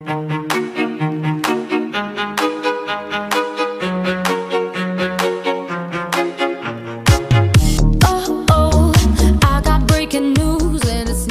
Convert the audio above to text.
Oh, oh, I got breaking news.